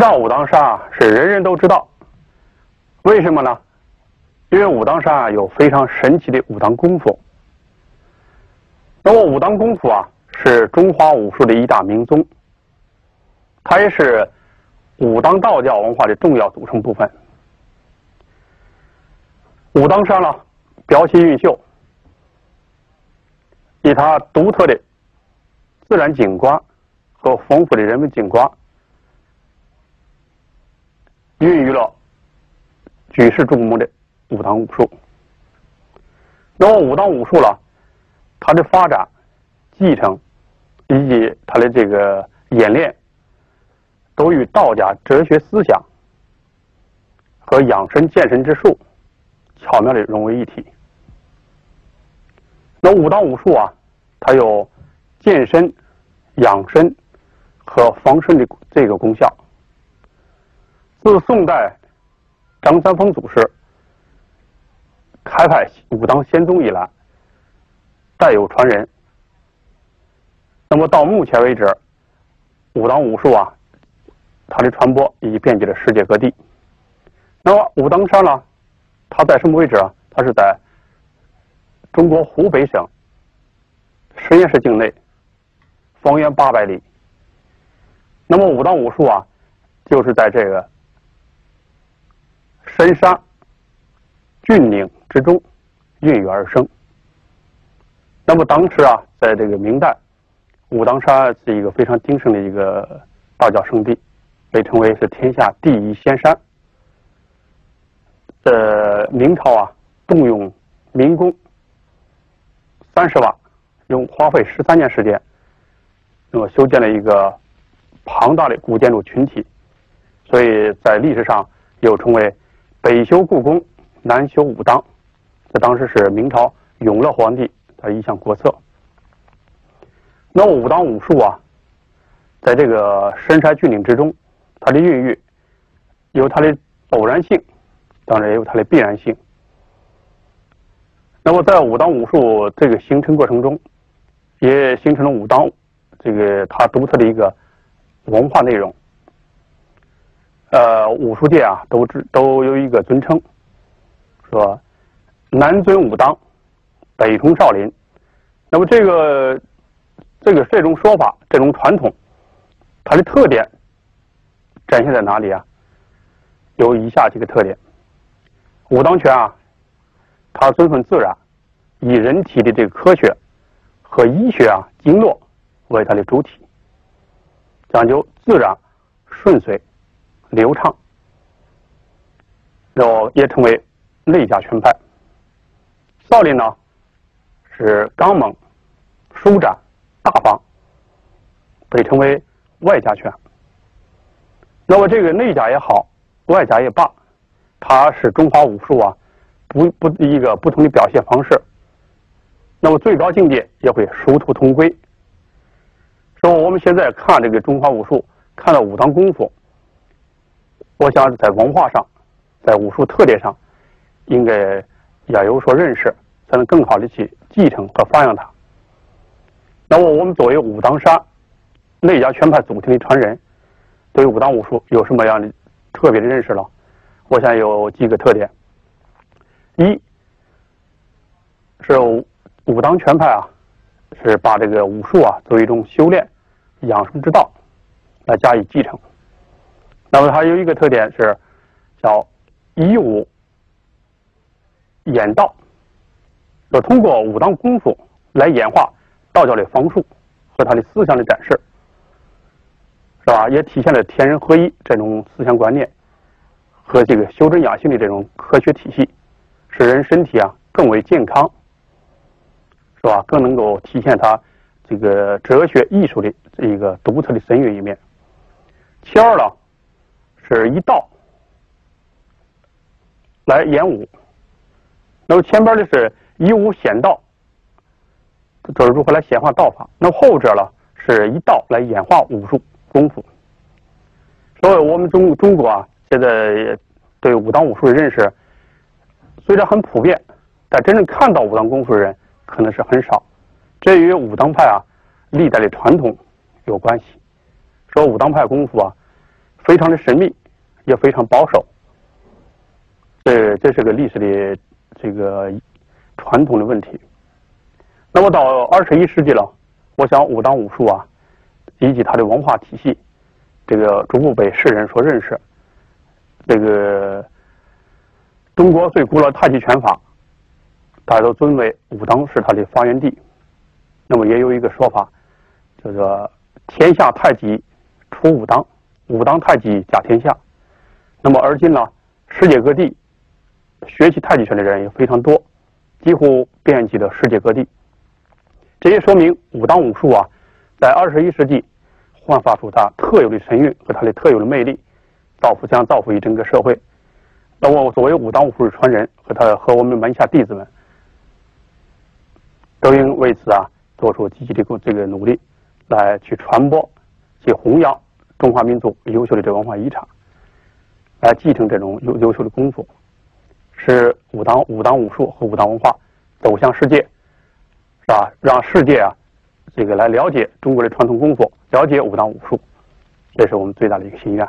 到武当山啊，是人人都知道，为什么呢？因为武当山啊有非常神奇的武当功夫。那么武当功夫啊是中华武术的一大名宗，它也是武当道教文化的重要组成部分。武当山呢，标奇韵秀，以它独特的自然景观和丰富的人文景观，孕育了举世瞩目的武当武术。那么武当武术呢，它的发展、继承以及它的这个演练，都与道家哲学思想和养生健身之术。巧妙的融为一体。那武当武术啊，它有健身、养生和防身的这个功效。自宋代张三丰祖师开派武当仙宗以来，代有传人。那么到目前为止，武当武术啊，它的传播已遍及了世界各地。那么武当山呢？它在什么位置啊？它是在中国湖北省十堰市境内，方圆八百里。那么武当武术啊，就是在这个深山峻岭之中孕育而生。那么当时啊，在这个明代，武当山是一个非常鼎盛的一个道教圣地，被称为是天下第一仙山。呃，明朝啊，动用民工三十万，用花费十三年时间，那么修建了一个庞大的古建筑群体，所以在历史上又称为北修故宫，南修武当。这当时是明朝永乐皇帝的一项国策。那么武当武术啊，在这个深山峻岭之中，它的孕育有它的偶然性。当然也有它的必然性。那么在武当武术这个形成过程中，也形成了武当这个它独特的一个文化内容。呃，武术界啊，都知都有一个尊称，说南尊武当，北崇少林。那么这个这个这种说法，这种传统，它的特点展现在哪里啊？有以下几个特点。武当拳啊，它遵循自然，以人体的这个科学和医学啊经络为它的主体，讲究自然、顺遂、流畅，然后也称为内家拳派。少林呢是刚猛、舒展、大方，被称为外家拳。那么这个内家也好，外家也罢。它是中华武术啊，不不一个不同的表现方式。那么最高境界也会殊途同归。说我们现在看这个中华武术，看到武当功夫，我想在文化上，在武术特点上，应该要有所认识，才能更好的去继承和发扬它。那么我们作为武当山内家拳派祖庭的传人，对武当武术有什么样的特别的认识了？我想有几个特点：一是武当拳派啊，是把这个武术啊作为一种修炼、养生之道来加以继承。那么还有一个特点是叫以武演道，说通过武当功夫来演化道教的方术和他的思想的展示，是吧？也体现了天人合一这种思想观念。和这个修真养性的这种科学体系，使人身体啊更为健康，是吧？更能够体现他这个哲学艺术的这一个独特的神韵一面。其二呢，是一道来演武。那么前边的是以武显道，这是如何来显化道法？那么后者呢，是一道来演化武术功夫。所以我们中中国啊。现在对武当武术的认识虽然很普遍，但真正看到武当功夫的人可能是很少。这与武当派啊历代的传统有关系。说武当派功夫啊，非常的神秘，也非常保守。这这是个历史的这个传统的问题。那么到二十一世纪了，我想武当武术啊，以及它的文化体系，这个逐步被世人所认识。这个中国最古老太极拳法，大家都尊为武当是它的发源地。那么也有一个说法，叫做“天下太极出武当，武当太极甲天下”。那么而今呢，世界各地学习太极拳的人也非常多，几乎遍及了世界各地。这也说明武当武术啊，在二十一世纪焕发出它特有的神韵和它的特有的魅力，造福将造福于整个社会。那我作为武当武术的传人和他和我们门下弟子们，都应为此啊做出积极的这个努力，来去传播、去弘扬中华民族优秀的这文化遗产，来继承这种优优秀的功夫，使武当武当武术和武当文化走向世界。啊，让世界啊，这个来了解中国的传统功夫，了解武当武术，这是我们最大的一个心愿。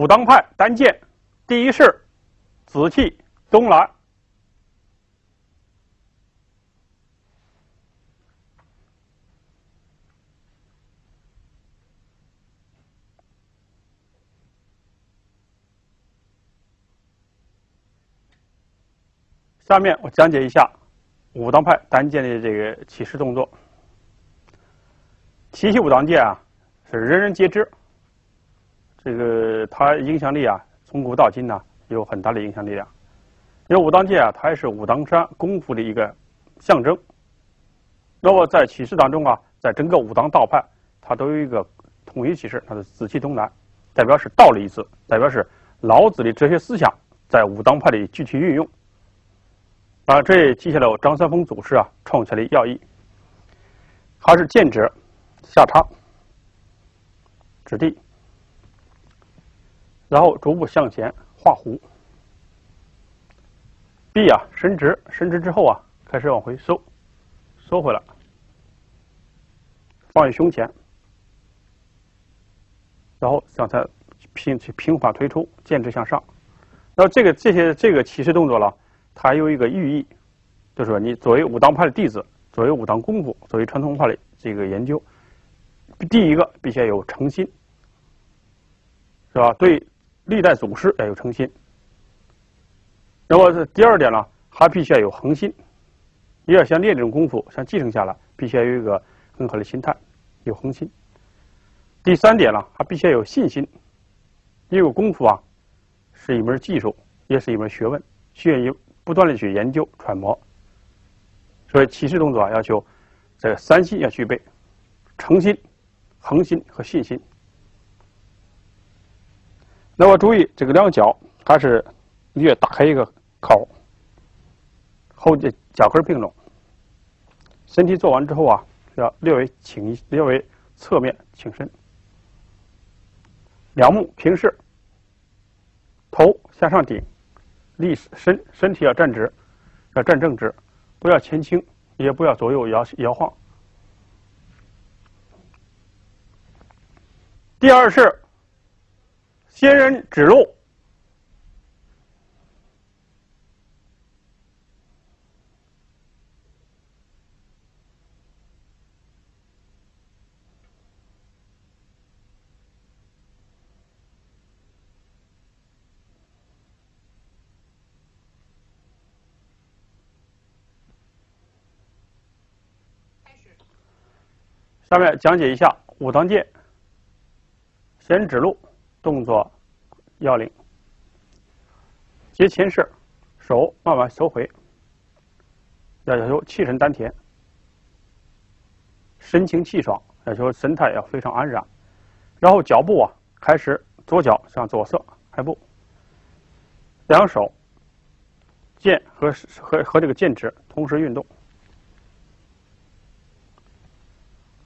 武当派单剑，第一式紫气东来。下面我讲解一下武当派单剑的这个起势动作。提起武当剑啊，是人人皆知。这个它影响力啊，从古到今呢，有很大的影响力量。因为武当剑啊，它也是武当山功夫的一个象征。那么在起势当中啊，在整个武当道派，它都有一个统一起势，它是紫气东来。代表是道的意思，代表是老子的哲学思想在武当派的具体运用。啊，这也记下了张三丰祖师啊创下的要义。他是剑指下插，指地，然后逐步向前画弧。臂啊伸直，伸直之后啊开始往回收，收回来，放于胸前，然后向才平平缓推出，剑指向上。那这个这些这个起势动作了，它有一个寓意，就是说你作为武当派的弟子。作为武当功夫，作为传统文化的这个研究，第一个必须要有诚心，是吧？对历代祖师要有诚心。那么第二点呢，还必须要有恒心，你要想练这种功夫，想继承下来，必须要有一个很好的心态，有恒心。第三点呢，还必须要有信心，因为功夫啊是一门技术，也是一门学问，需要你不断的去研究揣摩。所以起势动作啊，要求这个三心要具备：诚心、恒心和信心。那么注意，这个两脚它是略打开一个口，后脚脚跟并拢，身体做完之后啊，要略微倾略微侧面倾身，两目平视，头向上顶，立身身体要站直，要站正直。不要前倾，也不要左右摇摇晃。第二是仙人指路，下面讲解一下武当剑先指路。动作要领：接前式，手慢慢收回，要要求气沉丹田，神清气爽，要求神态要非常安然。然后脚步啊，开始左脚向左侧开步，两手剑和和和这个剑指同时运动。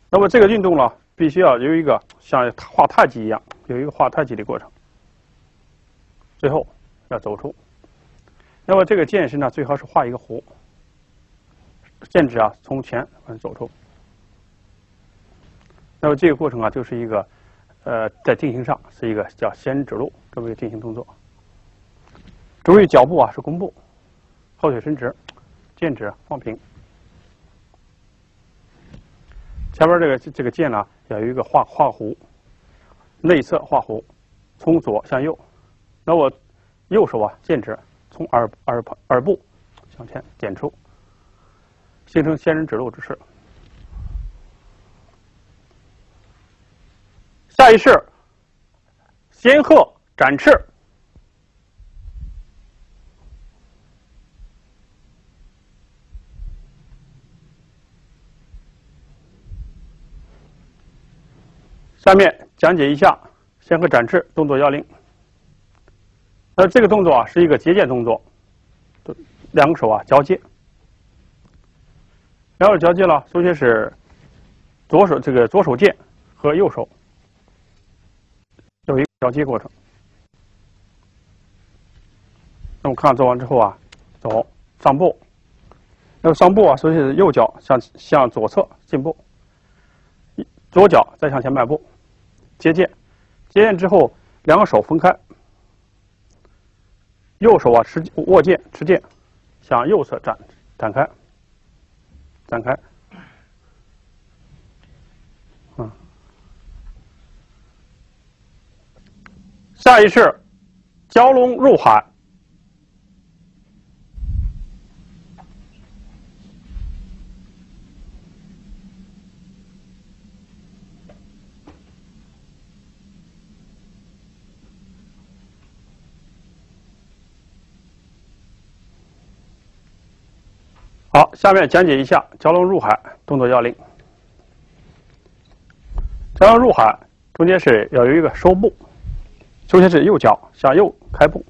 那么这个运动呢，必须要有一个像画太极一样，有一个画太极的过程。最后要走出。那么这个剑身呢，最好是画一个弧，剑指啊从前往走出。那么这个过程啊，就是一个呃在定型上是一个叫仙人指路这么一个定型动作。注意脚步啊是弓步，后腿伸直，剑指放平。前面这个这个剑呢，要有一个画画弧，内侧画弧，从左向右。那我右手啊，剑指从耳耳耳部向前点出，形成仙人指路之势。下一式，仙鹤展翅。下面讲解一下仙鹤展翅动作要领。那这个动作啊是一个接剑动作，两个手啊交接，两手交接了，首先是左手这个左手剑和右手有一个交接过程。那我看做完之后啊，走上步，那个上步啊，首先是右脚向向左侧进步，左脚再向前迈步。接剑，接剑之后，两个手分开，右手啊持握剑持剑，向右侧展展开，展开，嗯，下一式，蛟龙入海。好，下面讲解一下蛟龙入海动作要领。蛟龙入海中间是要有一个收步，首先是右脚向右开步，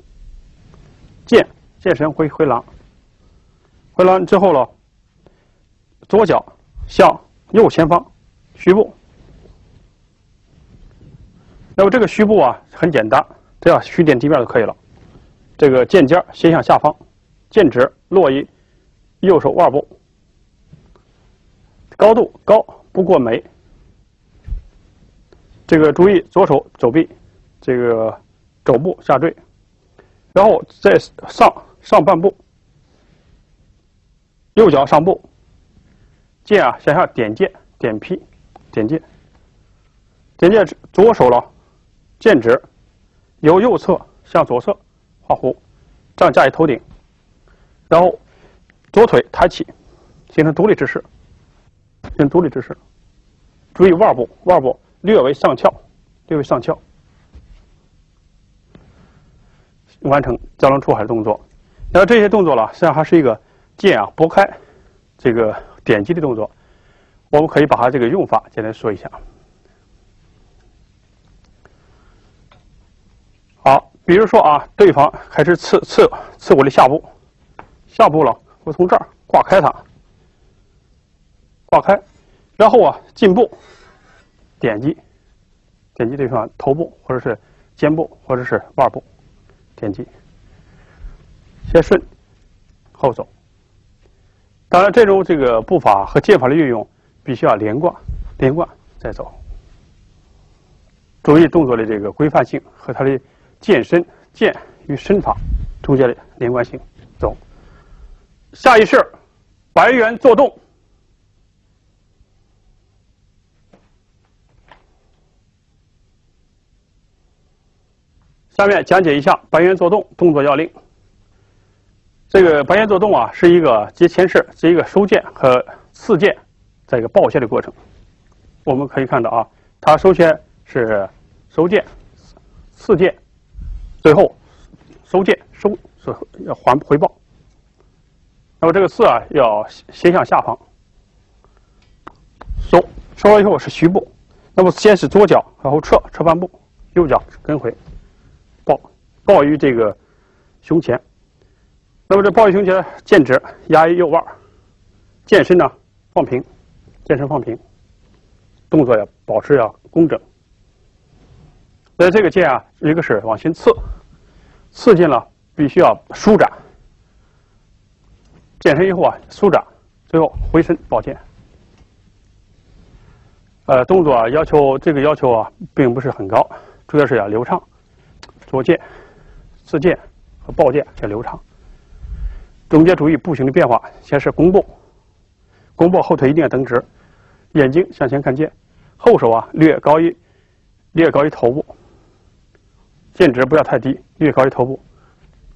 剑剑身回回廊，回廊之后了，左脚向右前方虚步。那么这个虚步啊很简单，只要虚点地面就可以了。这个剑尖先向下方，剑指落于右手腕部，高度高不过眉。这个注意左手肘臂，这个肘部下坠，然后再上上半部，右脚上步，剑啊向下点剑点劈，点剑，点剑左手了。剑指由右侧向左侧画弧，这样架于头顶，然后左腿抬起，形成独立之势，形成独立之势。注意腕部，腕部略微上翘，略微上翘，完成蛟龙出海的动作。那这些动作了，实际上还是一个剑啊拨开这个点击的动作。我们可以把它这个用法简单说一下。好，比如说啊，对方开始刺刺刺我的下部，下部了，我从这儿挂开它，挂开，然后啊进步，点击，点击对方头部或者是肩部或者是腕部，点击，先顺后走。当然，这种这个步法和剑法的运用必须要连贯，连贯再走，注意动作的这个规范性和它的。健身剑与身法中间的连贯性，走。下一式白猿坐动。下面讲解一下白猿坐动动作要领。这个白猿坐动啊，是一个接前式，是一个收剑和刺剑在一个抱剑的过程。我们可以看到啊，它首先是收剑、刺剑。最后收剑收是要还回报，那么这个刺啊要先向下方收，收完以后是虚步，那么先是左脚然后撤撤半步，右脚跟回，抱抱于这个胸前，那么这抱于胸前，剑指压于右腕，剑身呢放平，剑身放平，动作要保持要工整。所以这个剑啊，一个是往前刺，刺进了必须要舒展，健身以后啊舒展，最后回身抱剑。呃，动作要求这个要求啊并不是很高，主要是要流畅，左剑、刺剑和抱剑要流畅。中间注意步行的变化，先是弓步，弓步后腿一定要蹬直，眼睛向前看剑，后手啊略高于略高于头部。剑指不要太低，略高于头部，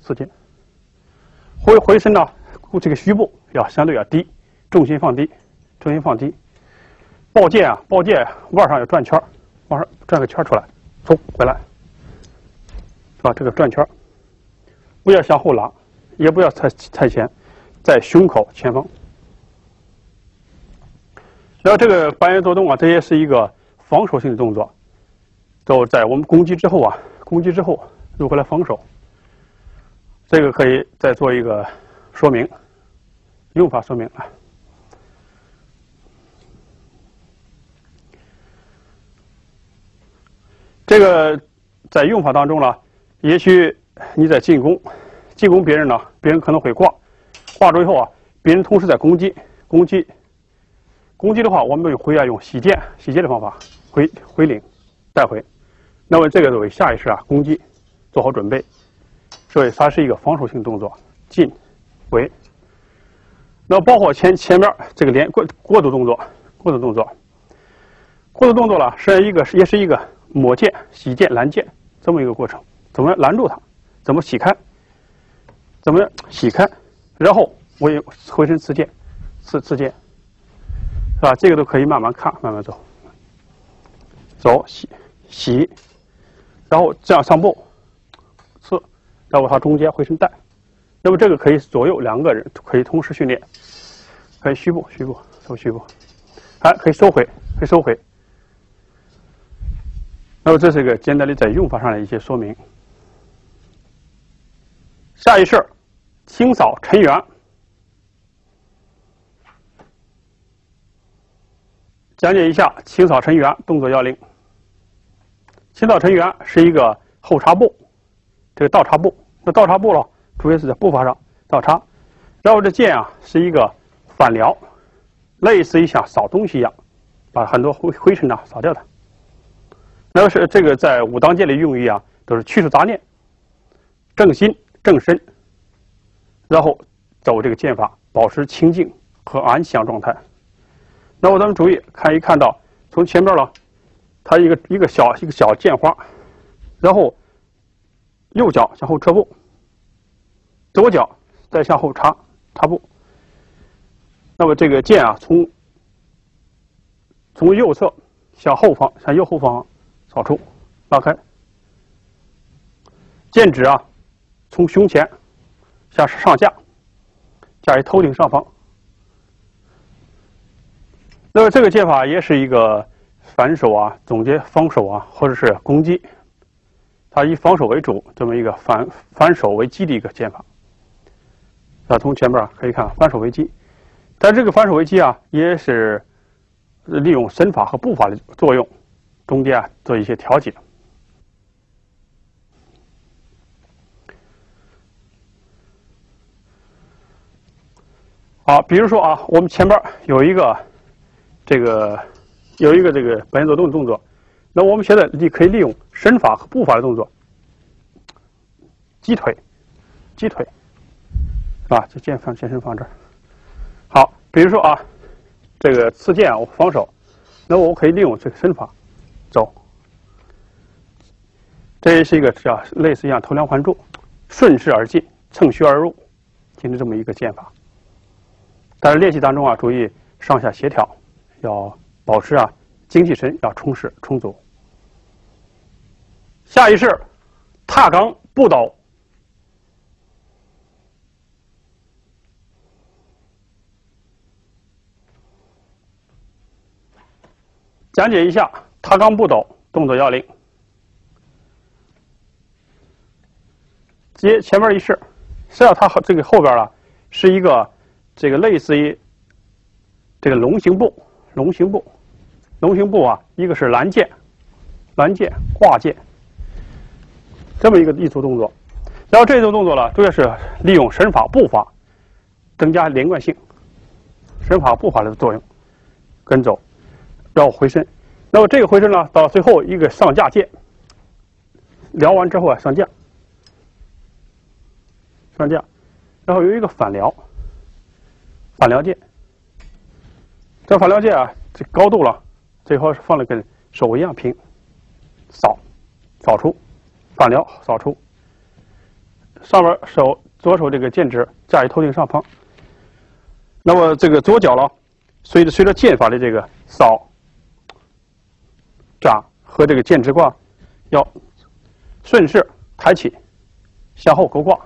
刺剑。回回身呢，这个虚部要相对要低，重心放低，重心放低。抱剑啊，抱剑腕上要转圈往上转个圈出来，走回来，啊，这个转圈不要向后拉，也不要太太前，在胸口前方。然后这个半圆做动啊，这也是一个防守性的动作，都在我们攻击之后啊。攻击之后如何来防守？这个可以再做一个说明，用法说明啊。这个在用法当中呢，也许你在进攻，进攻别人呢，别人可能会挂，挂住以后啊，别人同时在攻击，攻击，攻击的话，我们回啊用洗剑，洗剑的方法回回领带回。那么这个作为下意识啊，攻击做好准备，所以它是一个防守性动作，进回。那包括前前面这个连过过渡动作，过渡动作，过渡动作了，实际上一个也是一个抹剑、洗剑、拦剑这么一个过程。怎么拦住它？怎么洗开？怎么洗开？然后我也回身刺剑，刺刺剑，是吧？这个都可以慢慢看，慢慢走，走洗洗。然后这样上步，刺，然后它中间回身带，那么这个可以左右两个人可以同时训练，可以虚步虚步收虚步，还可以收回，可以收回。那么这是一个简单的在用法上的一些说明。下一式，清扫尘缘。讲解一下清扫尘缘动作要领。清扫尘缘是一个后插步，这个倒插步。那倒插步了，主要是在步伐上倒插。然后这剑啊是一个反撩，类似于像扫东西一样，把很多灰灰尘呢扫掉它。那么是这个在武当剑的用意啊，都是去除杂念，正心正身，然后走这个剑法，保持清静和安详状态。那我咱们注意看一看到，从前面了，它一个一个小一个小剑花，然后右脚向后撤步，左脚再向后插插步。那么这个剑啊，从从右侧向后方向右后方扫出，拉开。剑指啊，从胸前向上架，架于头顶上方。那么这个剑法也是一个反手啊，总结防守啊，或者是攻击，它以防守为主，这么一个反反手为基的一个剑法。啊，从前面可以看反手为基，但这个反手为基啊，也是利用身法和步法的作用，中间啊做一些调节。好，比如说啊，我们前边有一个。这个有一个这个白做动的动作，那我们现在利可以利用身法和步法的动作，击腿，击腿，是吧？这剑放剑身放这儿。好，比如说啊，这个刺剑，我防守，那我可以利用这个身法走，这也是一个叫类似一样投梁换柱，顺势而进，乘虚而入，形成这么一个剑法。但是练习当中啊，注意上下协调。要保持啊，精气神要充实充足。下一式，踏钢步倒。讲解一下踏钢步斗动作要领。接前面一式，实际上它这个后边啊，是一个这个类似于这个龙形步。龙形步，龙形步啊，一个是拦剑、拦剑、挂剑，这么一个一组动作。然后这组动作呢，主要是利用身法、步法增加连贯性，身法、步法的作用，跟走，然后回身。那么这个回身呢，到最后一个上架剑，撩完之后啊，上架，上架，然后有一个反撩，反撩剑。这反撩剑啊，这高度了，最后是放的跟手一样平，扫，扫出，反撩扫出。上面手左手这个剑指架于头顶上方，那么这个左脚了，随着随着剑法的这个扫、掌和这个剑指挂，要顺势抬起，向后勾挂，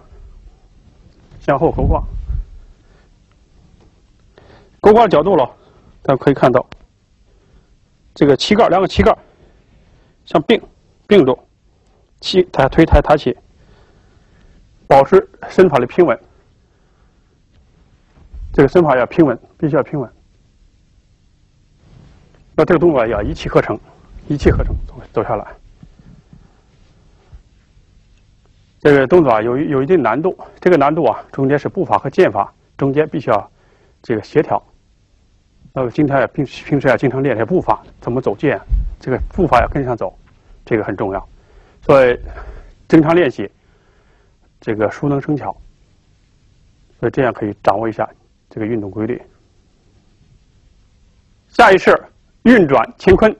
向后勾挂，勾挂角度了。大家可以看到，这个膝盖两个膝盖像并并住，膝抬腿抬抬起，保持身法的平稳。这个身法要平稳，必须要平稳。那这个动作要一气呵成，一气呵成走走下来。这个动作啊有有一定难度，这个难度啊中间是步法和剑法中间必须要这个协调。那么今天平平时要经常练练步法，怎么走剑，这个步法要跟上走，这个很重要。所以经常练习，这个熟能生巧。所以这样可以掌握一下这个运动规律。下一式运转乾坤，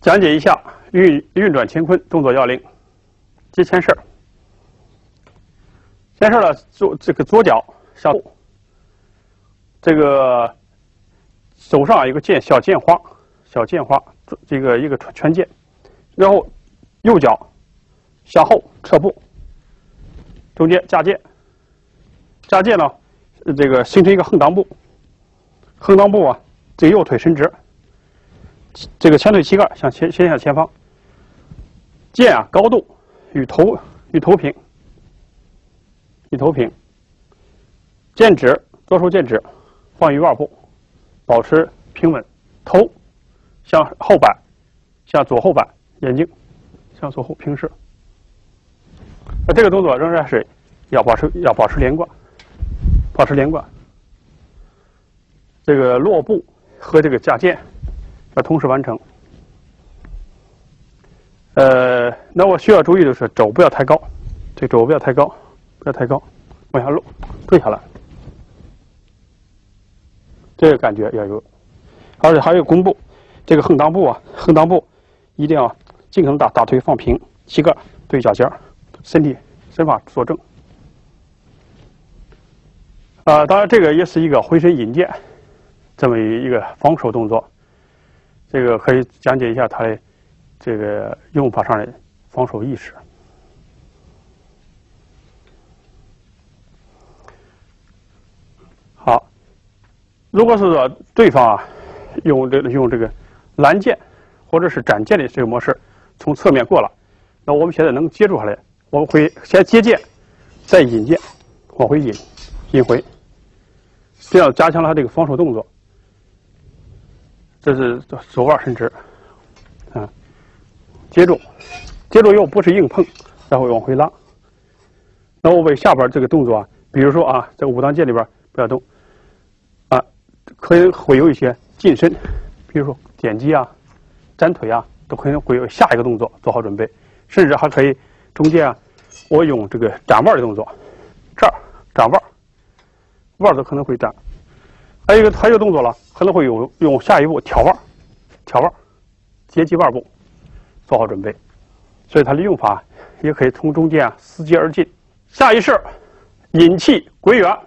讲解一下运运转乾坤动作要领，接前式。先是呢，左这个左脚向后，这个手上有个剑小剑花，小剑花，这个一个拳剑，然后右脚向后撤步，中间架剑，架剑呢，这个形成一个横裆步，横裆步啊，这右腿伸直，这个前腿膝盖向前先向前方，剑啊高度与头与头平，与头平，剑指左手剑指放于腕部，保持平稳，头向后摆，向左后摆，眼睛向左后平视。那这个动作仍然是要保持要保持连贯，保持连贯。这个落步和这个架剑同时完成。呃，那我需要注意的是肘不要太高，这肘不要太高，不要太高，往下落，坠下来。这个感觉要有，而且还有弓步，这个横裆步啊，横裆步一定要尽可能把大腿放平，膝盖对脚尖，身体身法坐正。啊，当然这个也是一个回身引剑。这么一个防守动作，这个可以讲解一下它的这个用法上的防守意识。好，如果是说对方啊用这用这个拦剑或者是斩剑的这个模式从侧面过来，那我们现在能接住下来，我们会先接剑，再引剑往回引，引回，这样加强了他这个防守动作。这是手腕伸直，啊，接住，接住又不是硬碰，然后往回拉。那我为下边这个动作啊，比如说啊，在武当剑里边不要动，啊，可能会有一些近身，比如说点击啊、斩腿啊，都可能会有下一个动作做好准备，甚至还可以中间啊，我用这个斩腕的动作，这儿斩腕，腕都可能会斩。还有一个还有动作了，可能会有用下一步挑腕，挑腕，接击腕部，做好准备。所以它的用法也可以从中间啊伺机而进。下一式，引气归元。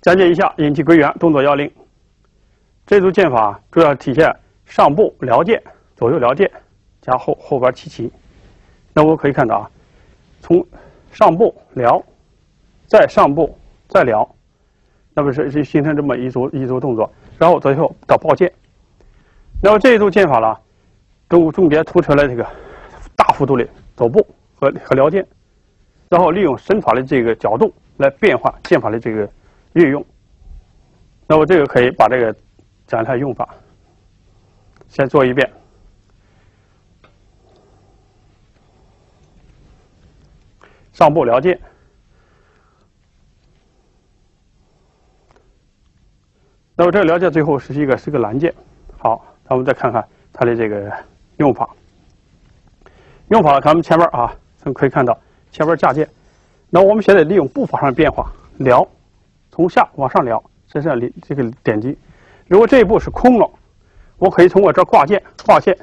讲解一下引气归元动作要领。这组剑法主要体现上步撩剑。左右撩剑，加后后边齐齐。那我可以看到啊，从上步撩，再上步再撩，那么是是形成这么一组一组动作。然后最后到抱剑。那么这一组剑法呢，中重点突出来这个大幅度的走步和和撩剑，然后利用身法的这个角度来变化剑法的这个运用。那么这个可以把这个讲一下用法，先做一遍。上步撩剑，那么这个撩剑最后是一个是个拦剑。好，咱们再看看它的这个用法。用法，咱们前面啊，咱们可以看到前面架剑。那我们现在利用步法上的变化，撩，从下往上撩，这是这个点击。如果这一步是空了，我可以从我这挂剑，挂线，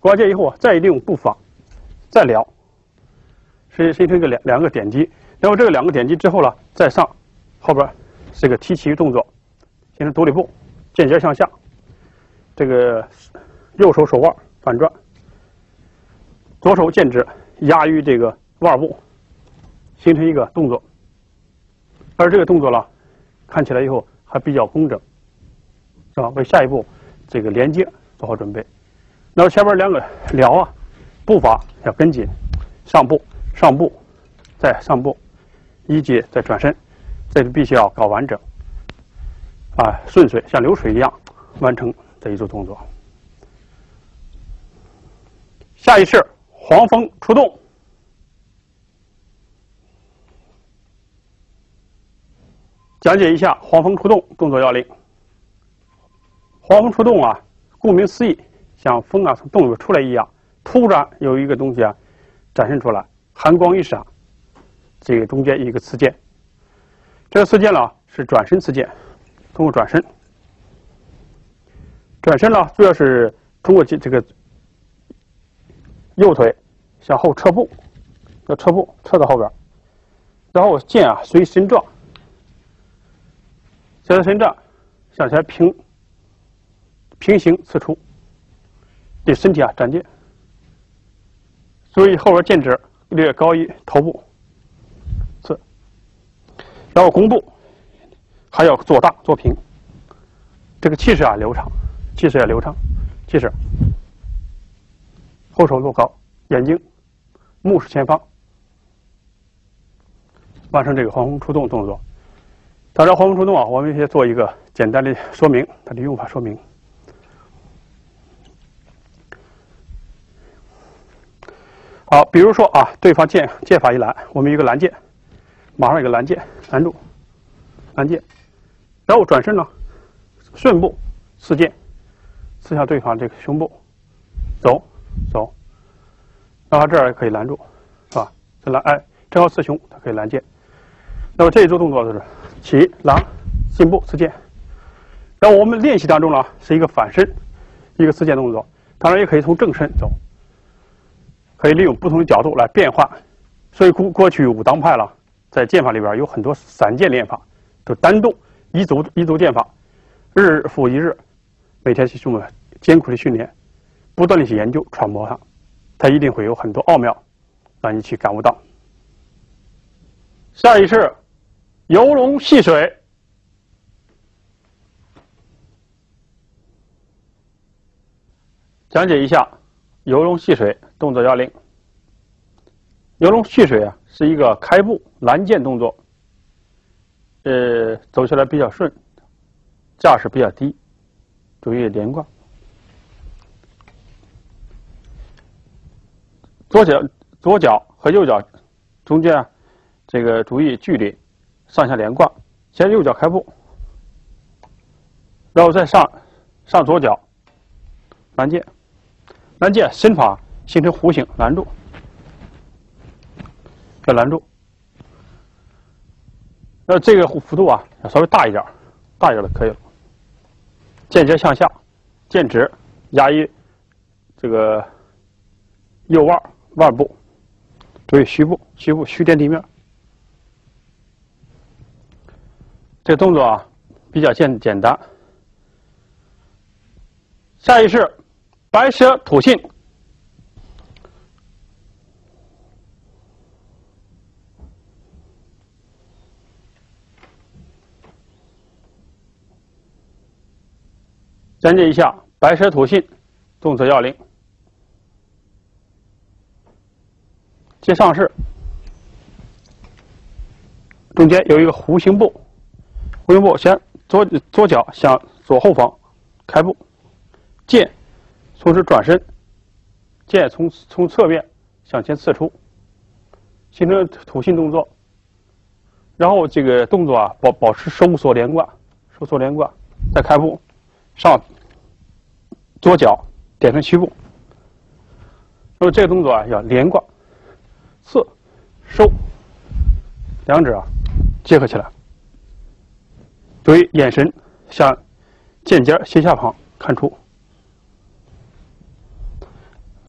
挂剑以后再利用步法，再撩。是形成一个两两个点击，然后这个两个点击之后呢，再上后边是个提起动作，形成独立步，剑尖向下，这个右手手腕反转，左手剑指压于这个腕部，形成一个动作。而这个动作呢，看起来以后还比较工整，是吧？为下一步这个连接做好准备。那么前面两个撩啊，步伐要跟紧，上步。上步，再上步，一节再转身，这个必须要搞完整，啊，顺水像流水一样完成这一组动作。下一式黄蜂出动，讲解一下黄蜂出动动作要领。黄蜂出动啊，顾名思义，像风啊从洞里边出来一样，突然有一个东西啊展现出来。寒光一闪，这个中间一个刺剑，这个刺剑呢是转身刺剑，通过转身，转身呢主要是通过这这个右腿向后撤步，要撤步撤到后边，然后剑啊随身撞，随身撞向前平平行刺出，对身体啊展剑，注意后边剑指略高于头部，刺，然后弓步还要做大做平，这个气势啊流畅，气势也流畅，气势，后手落高，眼睛目视前方，完成这个黄蜂出洞动作。当然，黄蜂出洞啊，我们先做一个简单的说明，它的用法说明。好，比如说啊，对方剑剑法一拦，我们一个拦剑，马上一个拦剑拦住，拦剑，然后转身呢，顺步刺剑，刺向对方这个胸部，走走，然后这儿可以拦住，是吧？再拦，哎，正好刺胸，它可以拦剑。那么这一组动作就是起拦进步刺剑。然后我们练习当中呢，是一个反身，一个刺剑动作，当然也可以从正身走。可以利用不同的角度来变换，所以过过去武当派了，在剑法里边有很多散剑练法，都单动一组一组剑法，日复一日，每天去这么艰苦的训练，不断的去研究揣摩它，它一定会有很多奥妙，让你去感悟到。下一式游龙戏水，讲解一下。游龙戏水动作要领。游龙戏水啊，是一个开步拦剑动作，呃，走起来比较顺，架势比较低，注意连贯。左脚左脚和右脚中间啊，这个注意距离，上下连贯。先右脚开步，然后再上上左脚拦剑。拦剑身法形成弧形拦住，要拦住。那这个幅度啊，要稍微大一点，大一点就可以了。剑尖向下，剑指压于这个右腕腕部，注意虚部，虚部虚垫地面。这个动作啊比较简简单。下一式。白蛇吐信，讲解一下白蛇吐信动作要领。接上式，中间有一个弧形步，弧形步先左左脚向左后方开步，剑。同时转身，剑从从侧面向前刺出，形成吐信动作。然后这个动作啊，保保持收缩连贯，收缩连贯，再开步，上左脚点成虚步。那么这个动作啊，要连贯，刺收，两者啊结合起来。注意眼神向剑尖斜下方看出。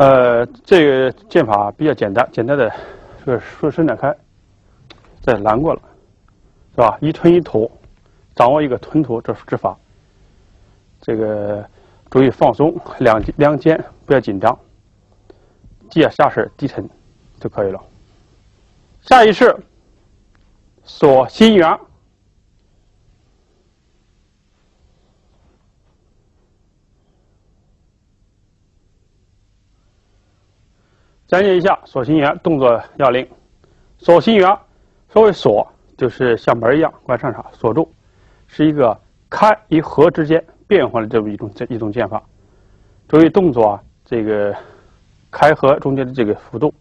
呃，这个剑法比较简单，简单的这个顺伸展开，再拦过了，是吧？一吞一吐，掌握一个吞吐这之法。这个注意放松两两肩，不要紧张，接下身低沉就可以了。下一式锁心圆。讲解一下锁心圆动作要领。锁心圆，所谓锁，就是像门一样关上它，锁住，是一个开与合之间变换的这么一种一种剑法。注意动作啊，这个开合中间的这个幅度，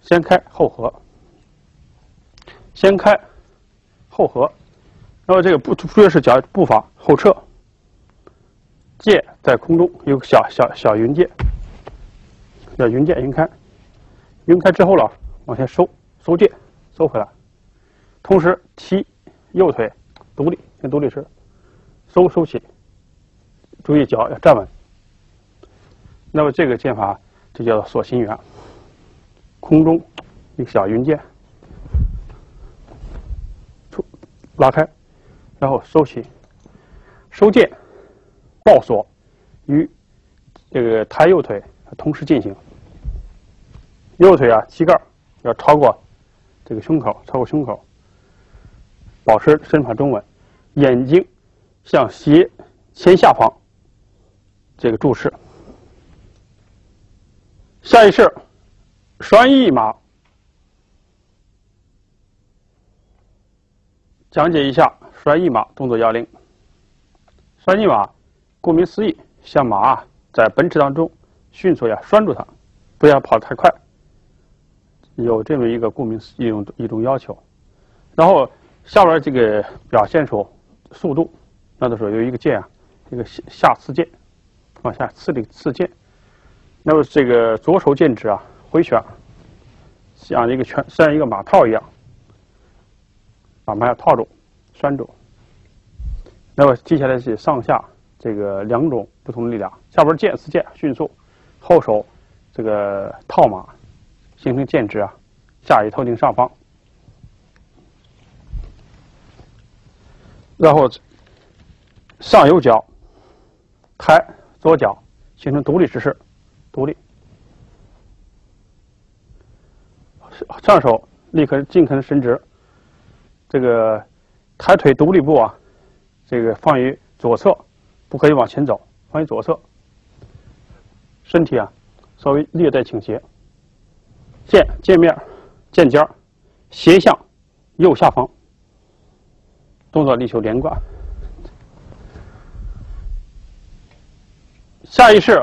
先开后合，先开后合，然后这个步，主要是脚步伐后撤，剑在空中有个小小小云剑，叫云剑云开。晕开之后了，往前收，收剑，收回来，同时提右腿独立，跟独立式，收收起，注意脚要站稳。那么这个剑法就叫做锁心圆，空中一个小云剑，出拉开，然后收起，收剑，抱锁与这个抬右腿同时进行。右腿啊，膝盖要超过这个胸口，超过胸口，保持身法中稳，眼睛向斜前下方这个注视。下一式拴一马，讲解一下拴一马动作要领。拴一马，顾名思义，像马啊在奔驰当中迅速呀拴住它，不要跑太快。有这么一个共鸣一种一种要求，然后下边这个表现出速度，那的时候有一个键啊，这个下下刺键，往下刺的刺键，那么这个左手剑指啊回旋，像一个圈像一个马套一样，把马要套住拴住，那么接下来是上下这个两种不同的力量，下边剑刺剑迅速，后手这个套马。形成剑指啊，下移头顶上方，然后上右脚抬左脚，形成独立姿势，独立。上手立刻尽可能伸直，这个抬腿独立步啊，这个放于左侧，不可以往前走，放于左侧，身体啊稍微略带倾斜。剑剑面、剑尖斜向右下方，动作力求连贯。下一式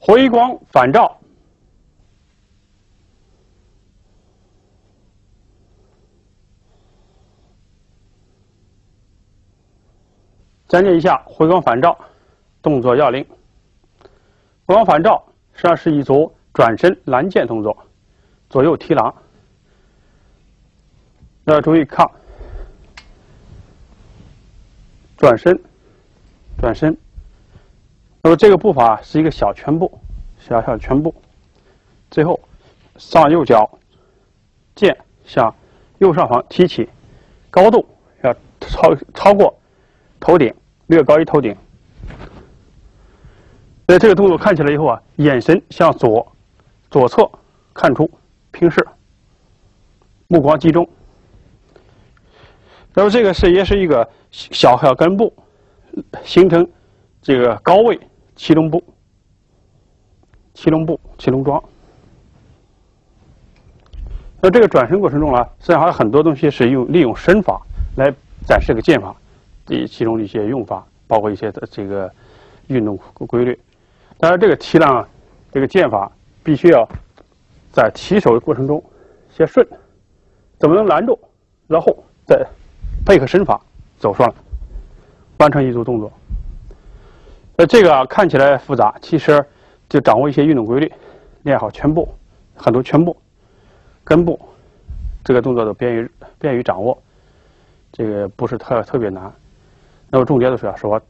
回光返照，讲解一下回光返照动作要领。回光返照实际上是一组转身拦剑动作。左右提榔，要注意看，转身，转身。那么这个步伐是一个小拳步，小小拳步。最后上右脚，剑向右上方提起，高度要超超过头顶，略高于头顶。那这个动作看起来以后啊，眼神向左左侧看出。平视，目光集中。然后这个是也是一个小小根部，形成这个高位七龙步、七龙步、七龙桩。那这个转身过程中呢，实际上还有很多东西是用利用身法来展示这个剑法，这其中的一些用法，包括一些的这个运动规律。当然，这个提榔这个剑法必须要。在起手的过程中，先顺，怎么能拦住，然后再配合身法走上来，完成一组动作。呃，这个看起来复杂，其实就掌握一些运动规律，练好全部，很多全部、根部，这个动作都便于便于掌握，这个不是特特别难。那么重点的是要说，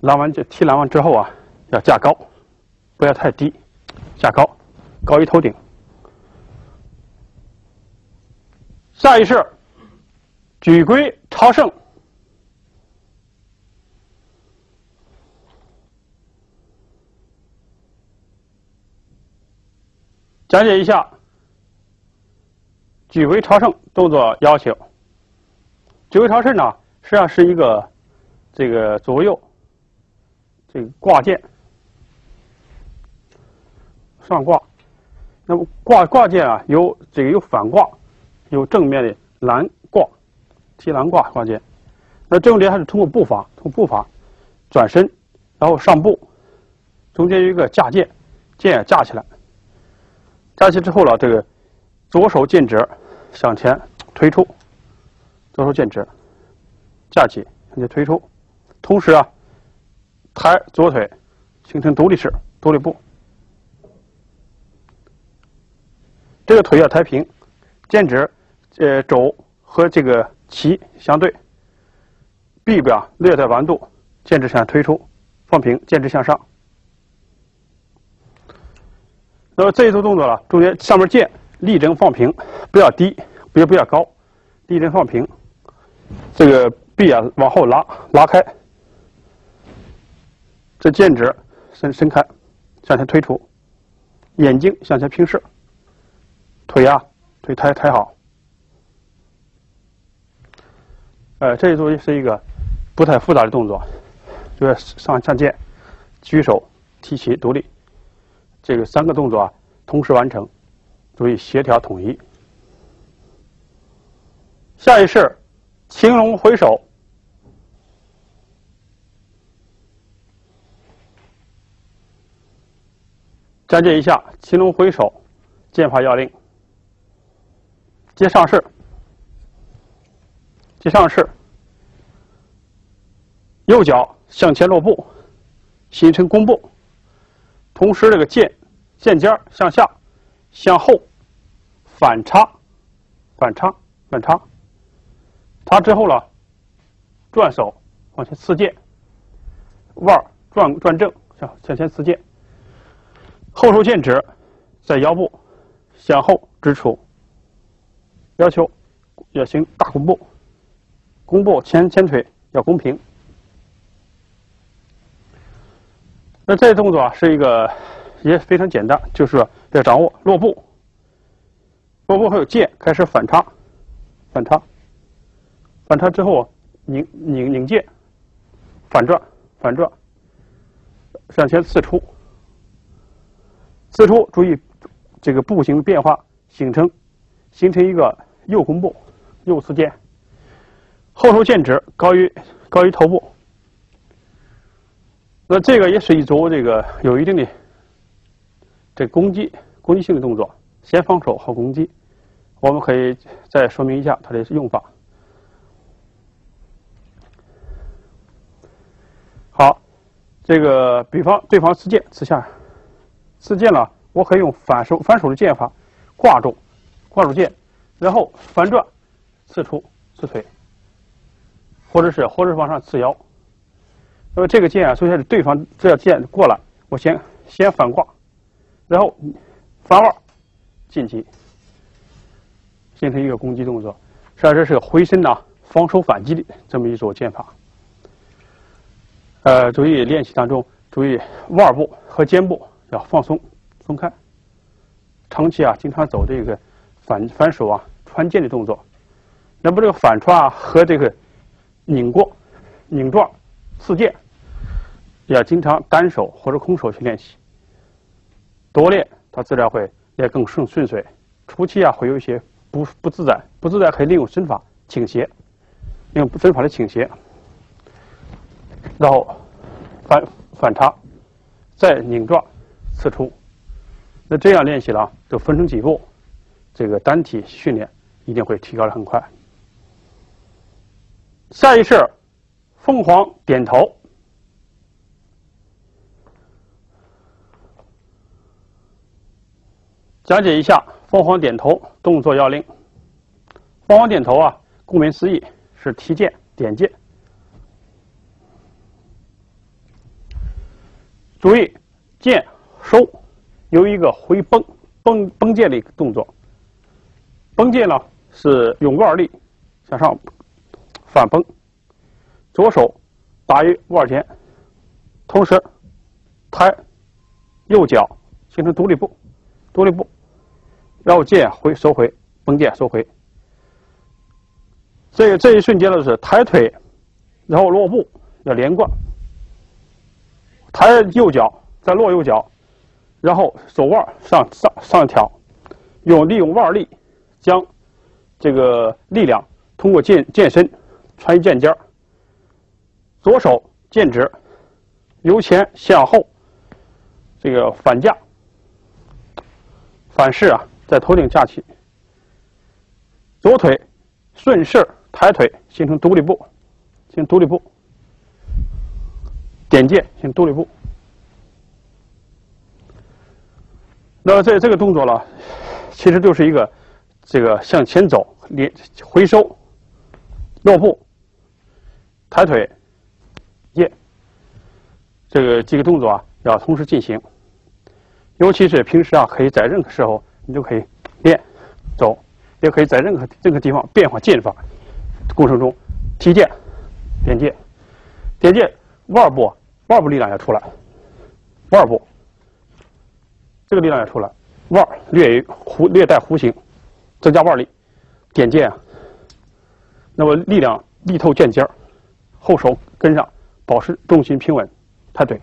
拦完就提拦完之后啊，要架高，不要太低，架高，高于头顶。下一式，举龟超胜。讲解一下举龟超胜动作要求。举龟超胜呢，实际上是一个这个左右这个挂件上挂。那么挂挂件啊，有这个有反挂。有正面的拦挂、提拦挂挂件，那重点还是通过步伐，通过步伐转身，然后上步，中间有一个架剑，剑架起来，架起之后呢，这个左手剑指向前推出，左手剑指架起向前推出，同时啊，抬左腿形成独立式独立步，这个腿要抬平，剑指。呃，肘和这个旗相对，臂表略带弯度，剑指向推出，放平，剑指向上。那么这一组动作了，中间上面剑立正放平，不要低，不要不要高，立正放平，这个臂啊往后拉拉开，这剑指伸伸开，向前推出，眼睛向前平视，腿啊腿抬抬好。呃，这一组是一个不太复杂的动作，就是上上剑、举手、提旗、独立，这个三个动作啊同时完成，注意协调统一。下一式青龙回首，讲解一下青龙回首剑法要领。接上式。接上式，右脚向前落步，形成弓步，同时这个剑剑尖向下、向后反插、反插、反插，插之后呢，转手往前刺剑，腕转转正向向前刺剑，后手剑指在腰部向后直出，要求要行大弓步。弓步前前腿要公平。那这动作啊是一个也非常简单，就是要掌握落步，落步后有剑开始反插，反插，反插之后拧拧拧剑，反转反转，向前刺出，刺出注意这个步形变化，形成形成一个右弓步，右刺剑。后手剑指高于高于头部，那这个也是一组这个有一定的这攻击攻击性的动作，先防守后攻击。我们可以再说明一下它的用法。好，这个比方对方刺剑刺下，刺剑了，我可以用反手反手的剑法挂住挂住剑，然后反转刺出刺腿。或者是，或者往上刺腰。那么这个剑啊，首先是对方这剑过来，我先先反挂，然后反腕进击，形成一个攻击动作。实际上这是个回身呐，防守反击的这么一种剑法。呃，注意练习当中，注意腕部和肩部要放松松开。长期啊，经常走这个反反手啊穿剑的动作，那么这个反穿啊和这个。拧过、拧转、刺剑，要经常单手或者空手去练习，多练，它自然会也更顺顺遂。初期啊，会有一些不不自在，不自在可以利用身法倾斜，利用身法的倾斜，然后反反插，再拧转、刺出。那这样练习了，就分成几步，这个单体训练一定会提高的很快。下一式，凤凰点头。讲解一下凤凰点头动作要领。凤凰点头啊，顾名思义是提剑点剑。注意剑收有一个回崩崩崩剑的一个动作。崩剑呢是用腕力向上。反绷，左手打于腕前，同时抬右脚形成独立步，独立步，然后剑回收回，绷剑收回。这个这一瞬间呢是抬腿，然后落步要连贯，抬右脚再落右脚，然后手腕上上上挑，用利用腕力将这个力量通过剑剑身。穿一剑尖儿，左手剑指由前向后，这个反架，反式啊，在头顶架起，左腿顺势抬腿，形成独立步，形独立步，点剑形独立步。那么这这个动作呢，其实就是一个这个向前走，连回收，落步。抬腿，耶，这个几个动作啊要同时进行，尤其是平时啊，可以在任何时候你就可以练走，也可以在任何任何地方变化剑法过程中提剑、点剑、点剑，腕部腕部力量要出来，腕部这个力量要出来，腕略有弧，略带弧形，增加腕力，点剑。那么力量力透剑尖儿，后手跟上，保持重心平稳，抬腿，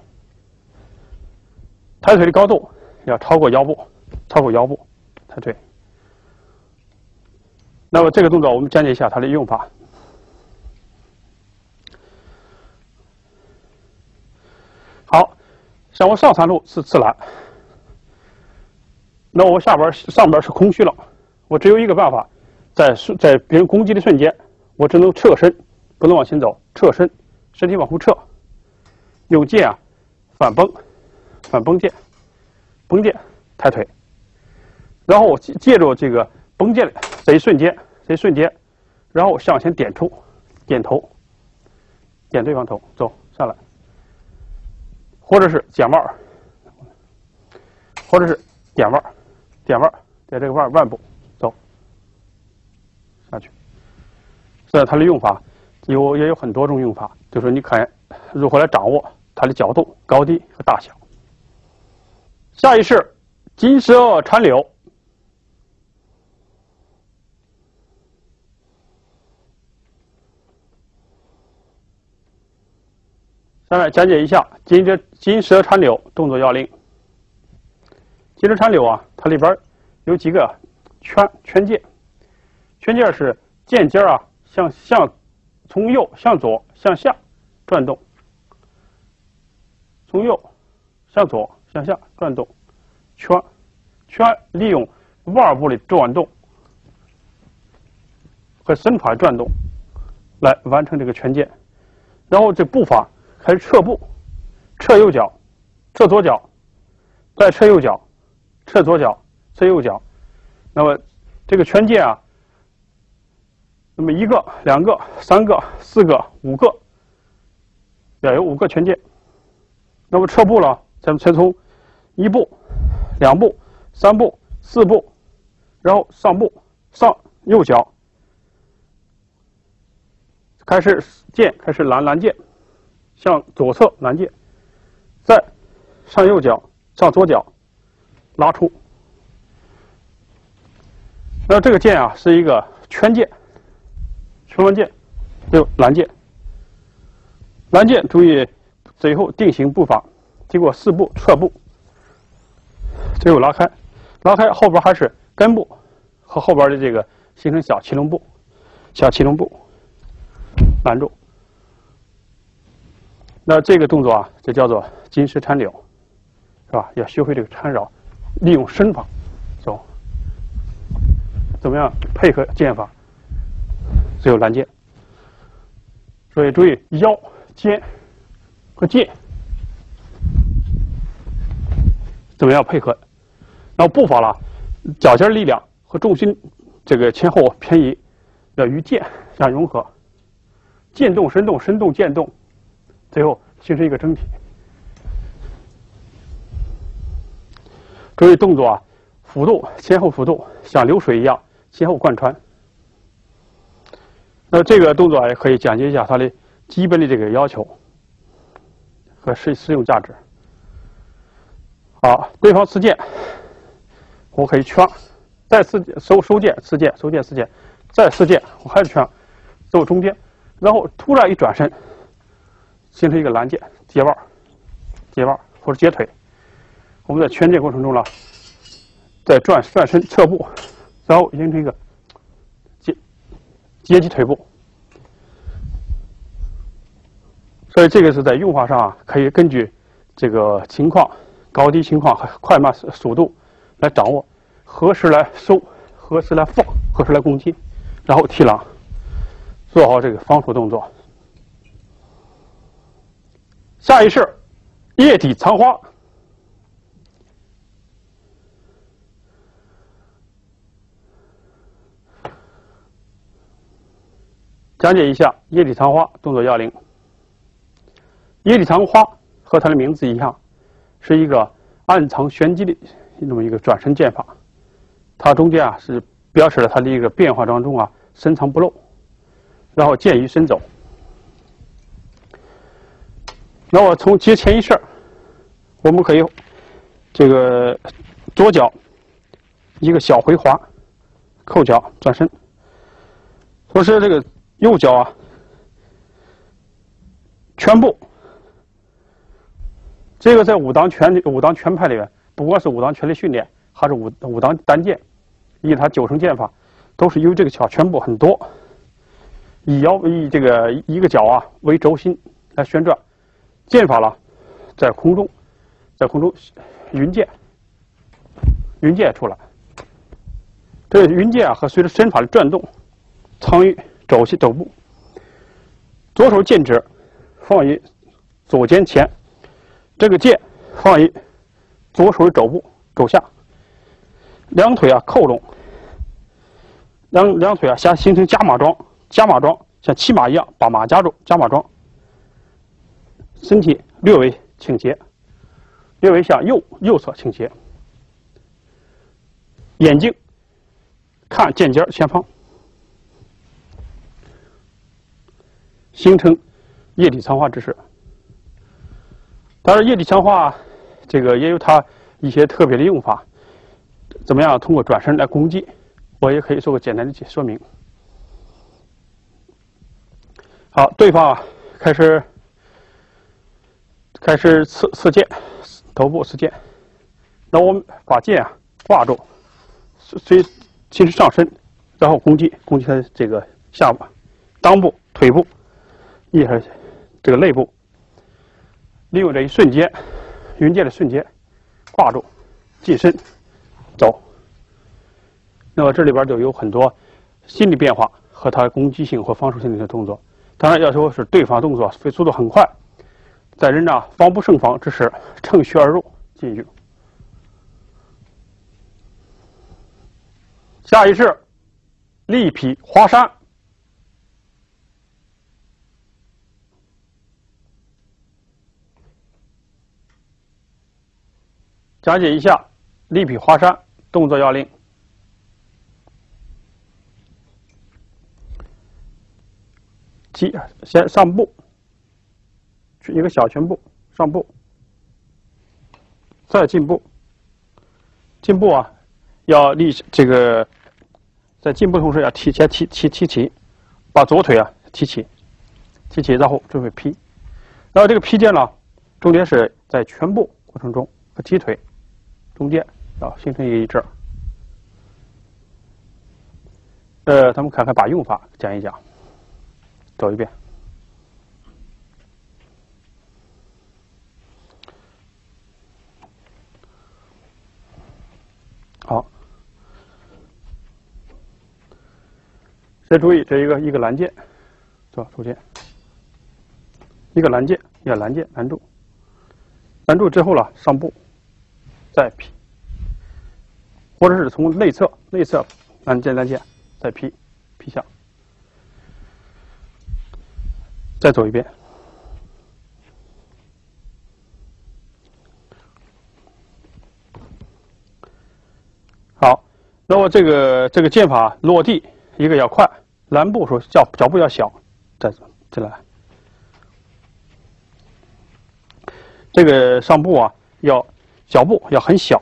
抬腿的高度要超过腰部，超过腰部，抬腿。那么这个动作我们讲解一下它的用法。好，像我上三路是自然，那我下边上边是空虚了，我只有一个办法，在在别人攻击的瞬间，我只能侧身，不能往前走，侧身，身体往后撤，用剑啊反崩，反崩剑，崩剑抬腿，然后我借着这个崩剑的这一瞬间，这一瞬间，然后向前点出，点头，点对方头，走上来。或者是减腕，或者是点腕儿，点腕儿，在这个腕腕部走下去。所以它的用法有也有很多种用法，就是你看如何来掌握它的角度、高低和大小。下一式金蛇缠柳，下面讲解一下金蛇。金蛇缠柳动作要领。金蛇缠柳啊，它里边有几个圈圈剑，圈剑是剑尖啊向向从右向左向下转动，从右向左向下转动，圈圈利用腕部的转动和身法转动来完成这个圈剑，然后这步伐开始撤步。撤右脚，撤左脚，再撤右脚，撤左脚，撤右脚。那么这个拳剑啊，那么一个、两个、三个、四个、五个，要有五个拳剑。那么撤步了，咱们先从一步、两步、三步、四步，然后上步，上右脚，开始剑，开始拦拦剑，向左侧拦剑。再上右脚，上左脚，拉出。那这个剑啊，是一个圈剑，圈完剑，就拦剑。拦剑注意最后定型步伐，经过四步撤步，最后拉开，拉开后边还是根部和后边的这个形成小七龙步，小七龙步拦住。那这个动作啊，就叫做金石缠柳，是吧？要学会这个缠绕，利用身法，走，怎么样配合剑法？最后拦剑。所以注意腰、肩和剑怎么样配合？然后步伐了，脚尖力量和重心这个前后偏移要与剑相融合，剑动身动，身动剑动。最后形成一个整体。注意动作啊，幅度前后幅度像流水一样前后贯穿。那这个动作也可以讲解一下它的基本的这个要求和适适用价值。好，对方刺剑，我可以圈，再刺收收剑，刺剑收剑刺剑，再刺剑，我还是圈，走中间，然后突然一转身。形成一个拦截接腕接腕或者接腿。我们在圈剑过程中呢，在转转身侧步，然后形成一个接起腿部。所以这个是在用法上啊，可以根据这个情况、高低情况和快慢速度来掌握，何时来收，何时来放，何时来攻击，然后提狼，做好这个防守动作。下一式，叶底藏花。讲解一下叶底藏花动作要领。叶底藏花和它的名字一样，是一个暗藏玄机的那么一个转身剑法。它中间啊是表示了它的一个变化当中啊深藏不露，然后剑于身走。那我从接前一式我们可以这个左脚一个小回滑，扣脚转身。同时，这个右脚啊，拳步。这个在武当拳武当拳派里面，不管是武当拳力训练，还是武武当单剑，以他九成剑法，都是由这个小拳步很多，以腰以这个一个脚啊为轴心来旋转，剑法了，在空中，在空中云剑，云剑出来，这云剑啊和随着身法的转动，藏于肘膝肘部，左手剑指放于左肩前。这个剑放于左手的肘部肘下，两腿啊扣拢，两两腿啊像形成夹马桩，夹马桩像骑马一样把马夹住，夹马桩，身体略微倾斜，略微向右右侧倾斜，眼睛看剑尖前方，形成液体强化之势。当然，液体强化这个也有它一些特别的用法。怎么样通过转身来攻击？我也可以做个简单的解说明。好，对方啊开始开始刺刺剑，头部刺剑。那我们把剑啊挂住，随先是上身，然后攻击攻击他这个下巴、裆部、腿部，一还这个肋部。利用这一瞬间，云剑的瞬间，挂住，近身，走。那么这里边就有很多心理变化和它攻击性或防守性的一些动作。当然要求是对方动作飞速度很快，在人呢防不胜防之时，乘虚而入进去。下一式，力劈华山。讲解一下力劈华山动作要领。起先上步，一个小拳步上步，再进步。进步啊，要立这个，在进步同时要提前提提提起，把左腿啊提起，提起然后准备劈。然后这个劈剑呢，重点是在拳步过程中和踢腿。中间啊，形成一个一致。呃，咱们看看把用法讲一讲，走一遍。好，先注意这一个一个拦箭，是吧？首先，一个拦箭，一个拦箭拦住，拦住之后了，上步。再劈，或者是从内侧内侧按键单键再劈劈下，再走一遍。好，那么这个这个剑法落地一个要快，拦步时候脚脚步要小，再再来。这个上步啊要。脚步要很小，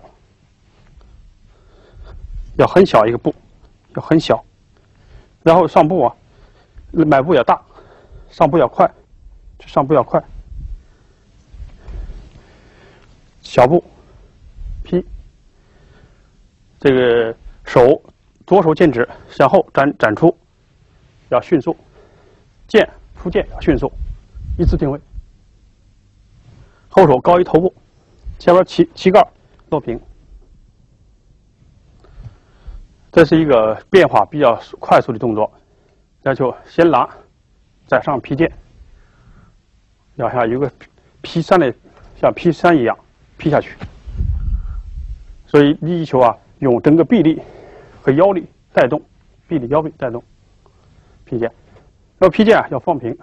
要很小一个步，要很小，然后上步啊，迈步要大，上步要快，上步要快，小步劈，这个手左手剑指向后展展出，要迅速，剑出剑要迅速，依次定位，后手高于头部。前边旗旗盖落平，这是一个变化比较快速的动作，要求先拉，再上劈剑，要像有个劈山的，像劈山一样劈下去。所以力求啊，用整个臂力和腰力带动，臂力腰力带动劈剑，要劈剑啊要放平。